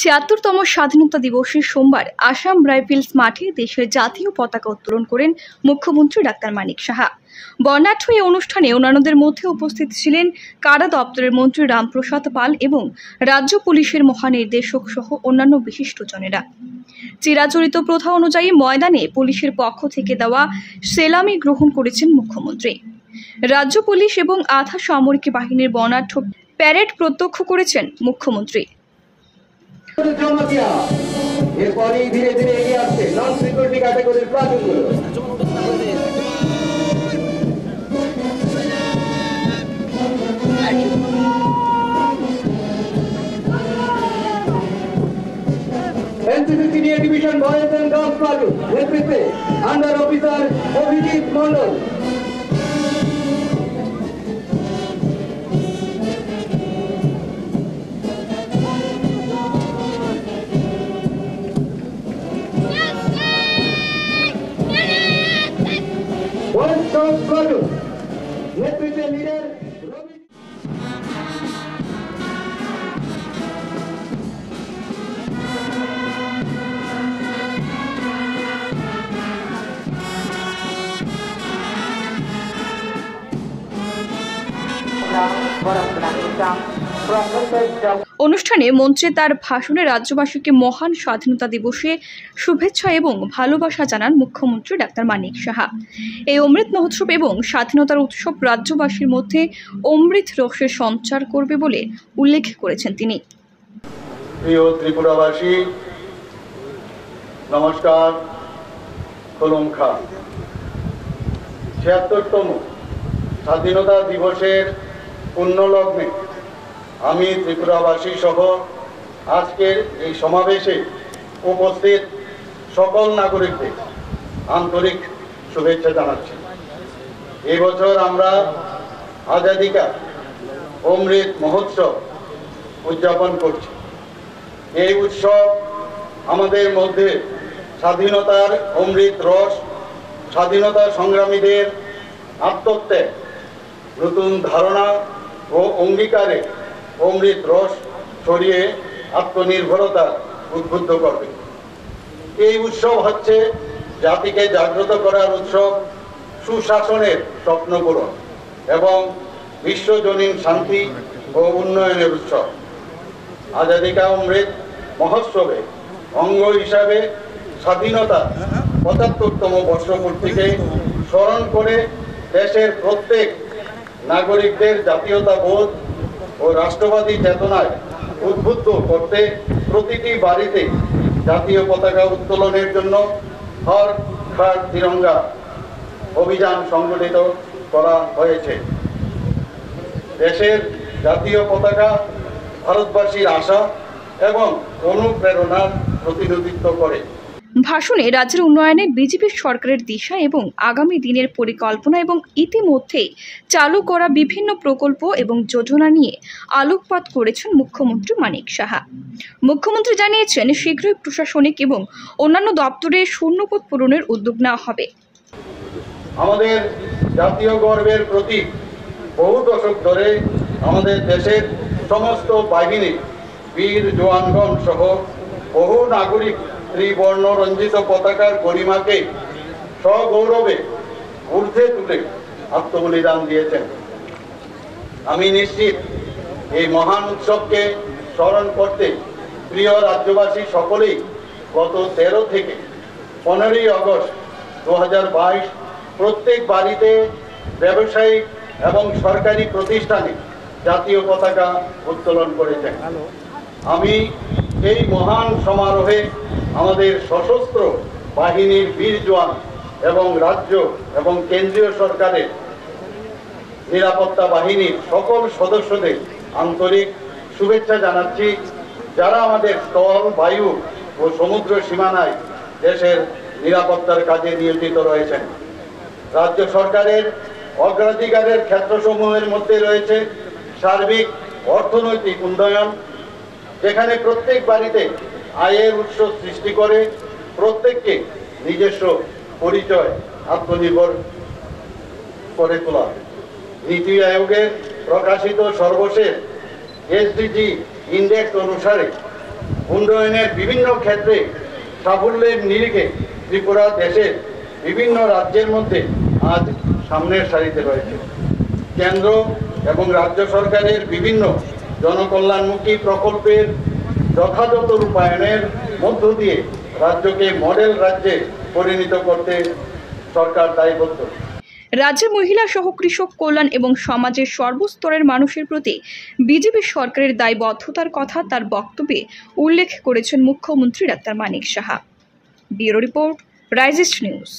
ছিয়াত্তরতম স্বাধীনতা দিবসে সোমবার আসাম রাইফেলস মাঠে দেশের জাতীয় পতাকা উত্তোলন করেন মুখ্যমন্ত্রী ডাক্তার মানিক সাহা। বর্ণাঢ্য এই অনুষ্ঠানে অন্যান্যদের মধ্যে উপস্থিত ছিলেন কারা দপ্তরের মন্ত্রী রামপ্রসাদ পাল এবং রাজ্য পুলিশের মহানির্দেশক সহ অন্যান্য বিশিষ্টজনেরা চিরাচরিত প্রথা অনুযায়ী ময়দানে পুলিশের পক্ষ থেকে দেওয়া সেলামি গ্রহণ করেছেন মুখ্যমন্ত্রী। রাজ্য পুলিশ এবং আধা সামরিক বাহিনীর বর্ণাঢ্য প্যারেড প্রত্যক্ষ করেছেন মুখ্যমন্ত্রী। এরপরেই ধীরে ধীরে এগিয়ে আসছে নন সিকিউরিটি ক্যাটাগরির senior division boys and girls platoon নেতৃত্বে under officer Abhijit Mondal top product. Let me the leader. অনুষ্ঠানে মন্ত্রী তার ভাষণে রাজ্যবাসীকে মহান স্বাধীনতা দিবসে শুভেচ্ছা এবং ভালোবাসা জানান মুখ্যমন্ত্রী ডাক্তার মানিক সাহা। এই অমৃত মহোৎসব এবং স্বাধীনতার উৎসব রাজ্যবাসীর মধ্যে অমৃত রসের সঞ্চার করবে বলে উল্লেখ করেছেন তিনি। প্রিয় ত্রিপুরাবাসী, নমস্কার ছিয়াত্তরতম স্বাধীনতা দিবসের পুণ্যলগ্নে আমি ত্রিপুরাবাসী সহ আজকের এই সমাবেশে উপস্থিত সকল নাগরিকদের আন্তরিক শুভেচ্ছা জানাচ্ছি। এবছর আমরা আজাদিকা অমৃত মহোৎসব উদযাপন করছি। এই উৎসব আমাদের মধ্যে স্বাধীনতার অমৃত রস, স্বাধীনতা সংগ্রামীদের আত্মত্যাগ, নতুন ধারণা ও অঙ্গীকারে অমৃত রস ছড়িয়ে আত্মনির্ভরতা উদ্বুদ্ধ করবে। এই উৎসব হচ্ছে জাতিকে জাগ্রত করার উৎসব, সুশাসনের স্বপ্ন পূরণ এবং বিশ্বজনীন শান্তি ও উন্নয়নের উৎসব। আজাদিকা অমৃত মহোৎসবে অঙ্গ হিসাবে স্বাধীনতা পঁচাত্তরতম বর্ষপূর্তিকে স্মরণ করে দেশের প্রত্যেক নাগরিকদের জাতীয়তা বোধ ও রাষ্ট্রবাদী চেতনায় উদ্বুদ্ধ করতে প্রতিটি বাড়িতে জাতীয় পতাকা উত্তোলনের জন্য হর ঘর তিরঙ্গা অভিযান সংগঠিত করা হয়েছে। দেশের জাতীয় পতাকা ভারতবাসীর আশা এবং অনুপ্রেরণার প্রতিনিধিত্ব করে। ভাষণে রাজ্যের উন্নয়নে বিজেপি সরকারের দিশা এবং আগামী দিনের পরিকল্পনা এবং ইতিমধ্যেই চালু করা বিভিন্ন প্রকল্প এবং যোজনা নিয়ে আলোকপাত করেছেন মুখ্যমন্ত্রী মানিক সাহা। মুখ্যমন্ত্রী জানিয়েছেন, শীঘ্রই প্রশাসনিক এবং অন্যান্য দপ্তরে শূন্যপদ পূরণের উদ্যোগ নেওয়া হবে। আমাদের জাতীয় গর্বের প্রতীক, বহু দশক ধরে আমাদের দেশের সমস্ত বাহিনী, বীর, জওয়ানগণ সহ বহু নাগরিক ত্রিবর্ণ রঞ্জিত পতাকার গরিমাকে সগৌরবে ঊর্ধ্বে তুলে আত্মবলিদান দিয়েছেন। আমি নিশ্চিত এই মহান উৎসবকে স্মরণ করতে প্রিয় রাজ্যবাসী সকলেই গত তেরো থেকে পনেরোই আগস্ট দু হাজার বাইশ প্রত্যেক বাড়িতে ব্যবসায়িক এবং সরকারি প্রতিষ্ঠানে জাতীয় পতাকা উত্তোলন করেছেন। আমি এই মহান সমারোহে আমাদের সশস্ত্র বাহিনীর বীর জোয়ান এবং রাজ্য এবং কেন্দ্রীয় সরকারের নিরাপত্তা বাহিনীর সকল সদস্যদের আন্তরিক শুভেচ্ছা জানাচ্ছি। যারা আমাদের স্থল, বায়ু ও সমুদ্র সীমানায় দেশের নিরাপত্তার কাজে নিয়োজিত রয়েছেন। রাজ্য সরকারের অগ্রাধিকারের ক্ষেত্রসমূহের মধ্যে রয়েছে সার্বিক অর্থনৈতিক উন্নয়ন যেখানে প্রত্যেক বাড়িতে আয়ের উৎস সৃষ্টি করে, প্রত্যেককে নিজস্ব পরিচয়, আত্মনির্ভর করে তোলা। নীতি আয়োগের প্রকাশিত সর্বশেষ এসডিজি ইন্ডেক্স অনুসারে উন্নয়নের বিভিন্ন ক্ষেত্রে সাফল্যের নিরিখে ত্রিপুরা দেশের বিভিন্ন রাজ্যের মধ্যে আজ সামনের সারিতে রয়েছে। কেন্দ্র এবং রাজ্য সরকারের বিভিন্ন জনকল্যাণমুখী প্রকল্পের যথাযথ রূপায়ণের মধ্য দিয়ে রাজ্যকে মডেল রাজ্যে পরিণত করতে সরকার দায়বদ্ধ। রাজ্যের মহিলা সহ কৃষক কল্যাণ এবং সমাজের সর্বস্তরের মানুষের প্রতি বিজেপি সরকারের দায়বদ্ধতার কথা তার বক্তব্যে উল্লেখ করেছেন মুখ্যমন্ত্রী doctor Manik Saha. Bureau report, রাইজেস্ট news.